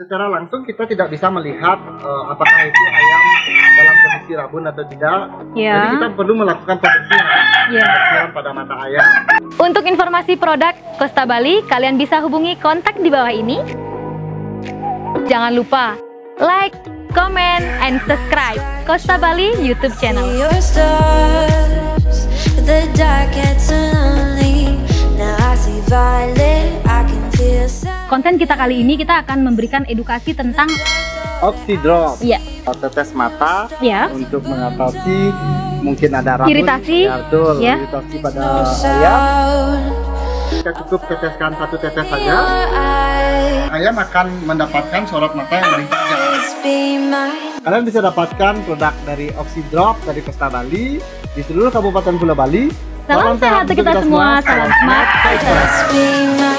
secara langsung kita tidak bisa melihat eh, apakah itu ayam dalam kondisi rabun atau tidak. Ya. Jadi kita perlu melakukan pembersihan, Ya. pembersihan pada mata ayam. Untuk informasi produk Costa Bali, kalian bisa hubungi kontak di bawah ini. Jangan lupa like, comment, and subscribe Costa Bali YouTube channel. Your stars, but the dark gets lonely. Now I see violet, Konten kita kali ini kita akan memberikan edukasi tentang Oxydrop, ya, tetes mata ya, untuk mengatasi mungkin ada rabun, Iritasi, ya, betul, ya. iritasi pada ayam. Kita cukup teteskan satu tetes saja. Ayam akan mendapatkan sorot mata yang lebih tajam. be mine. Kalian bisa dapatkan produk dari Oxydrop dari Costa Bali di seluruh Kabupaten Pulau Bali. Salam sehat untuk kita semua, salam smart. Night sky.